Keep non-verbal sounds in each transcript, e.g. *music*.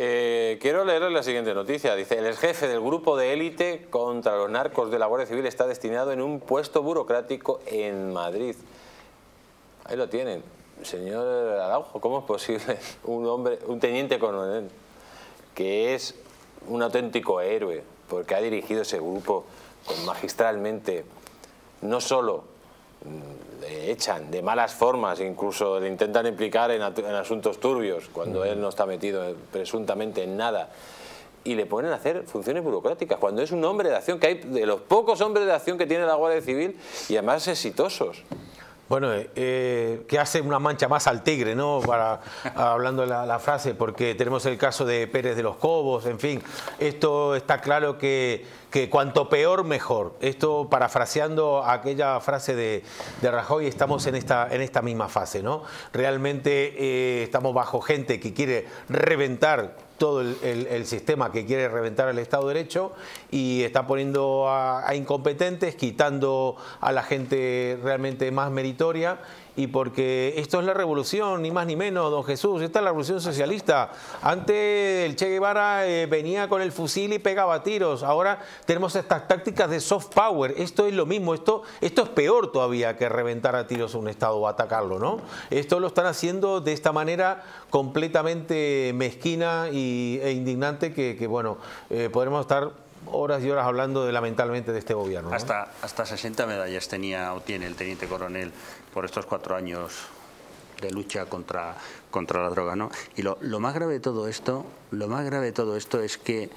Eh, quiero leerles la siguiente noticia. Dice, el ex jefe del grupo de élite contra los narcos de la Guardia Civil está destinado en un puesto burocrático en Madrid. Ahí lo tienen. Señor Araujo, ¿cómo es posible *laughs* un hombre, un teniente coronel, que es un auténtico héroe, porque ha dirigido ese grupo magistralmente, no solo le echan de malas formas, incluso le intentan implicar en, asuntos turbios, cuando él no está metido presuntamente en nada, y le ponen a hacer funciones burocráticas, cuando es un hombre de acción, que hay de los pocos hombres de acción que tiene la Guardia Civil y además exitosos. Bueno, eh, que hace una mancha más al tigre, ¿no? Para, hablando de la, frase, porque tenemos el caso de Pérez de los Cobos, en fin, esto está claro que, que cuanto peor, mejor. Esto, parafraseando aquella frase de, de, Rajoy, estamos en esta, en esta misma fase, ¿no? Realmente eh, estamos bajo gente que quiere reventar todo el, sistema que quiere reventar el Estado de Derecho y está poniendo a, incompetentes, quitando a la gente realmente más meritoria y porque esto es la revolución, ni más ni menos, don Jesús, esta es la revolución socialista. Antes el Che Guevara eh, venía con el fusil y pegaba tiros, ahora tenemos estas tácticas de soft power, esto es lo mismo, esto, esto es peor todavía que reventar a tiros un Estado o atacarlo, ¿no? Esto lo están haciendo de esta manera completamente mezquina y, e indignante que, bueno, eh, podremos estar horas y horas hablando de, lamentablemente de este gobierno. Hasta, hasta 60 medallas tenía o tiene el teniente coronel por estos cuatro años de lucha contra, contra la droga. ¿no? Y lo, más grave de todo esto, lo más grave de todo esto es que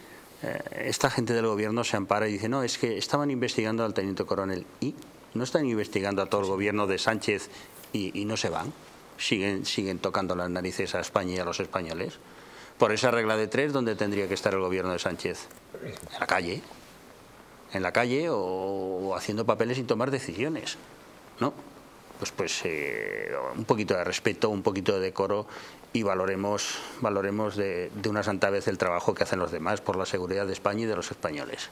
eh, esta gente del gobierno se ampara y dice, no, es que estaban investigando al teniente coronel y no están investigando a todo el gobierno de Sánchez y, y no se van, siguen, siguen tocando las narices a España y a los españoles por esa regla de tres donde tendría que estar el gobierno de Sánchez. En la calle. En la calle o, haciendo papeles sin tomar decisiones. ¿No? Pues, pues eh, un poquito de respeto, un poquito de decoro y valoremos, valoremos de, de una santa vez el trabajo que hacen los demás por la seguridad de España y de los españoles.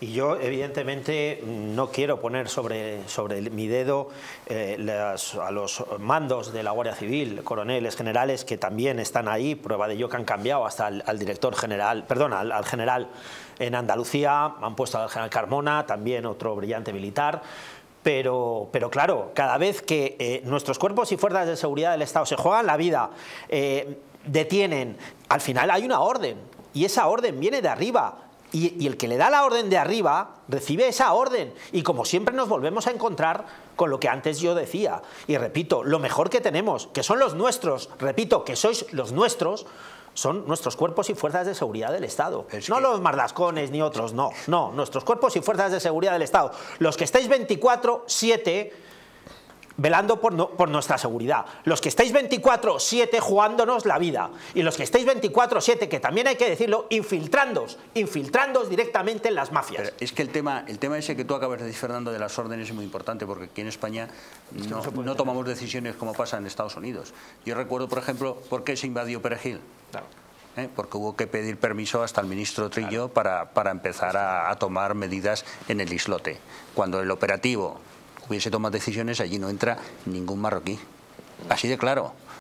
Y yo, evidentemente, no quiero poner sobre, sobre mi dedo eh, a los mandos de la Guardia Civil, coroneles, generales, que también están ahí, prueba de ello que han cambiado hasta al, director general, perdón, al, general en Andalucía, han puesto al general Carmona, también otro brillante militar, pero, pero, claro, cada vez que eh, nuestros cuerpos y fuerzas de seguridad del Estado se juegan la vida, eh, detienen, al final hay una orden, y esa orden viene de arriba, y, el que le da la orden de arriba recibe esa orden. Y como siempre nos volvemos a encontrar con lo que antes yo decía. Y repito, lo mejor que tenemos, que son los nuestros, repito, que sois los nuestros, son nuestros cuerpos y fuerzas de seguridad del Estado. no los mardascones ni otros, no. No, nuestros cuerpos y fuerzas de seguridad del Estado. Los que estáis 24-7 velando por, nuestra seguridad. Los que estáis 24-7 jugándonos la vida. Y los que estáis 24-7, que también hay que decirlo, infiltrándos, infiltrándos directamente en las mafias. es que el tema, el tema ese que tú acabas de decir, Fernando, de las órdenes es muy importante, porque aquí en España no, tomamos decisiones como pasa en Estados Unidos. Yo recuerdo, por ejemplo, por qué se invadió Perejil. ¿Eh? porque hubo que pedir permiso hasta el ministro Trillo para, para, empezar a, a tomar medidas en el islote. Cuando el operativo hubiese tomado decisiones, allí no entra ningún marroquí. Así de claro.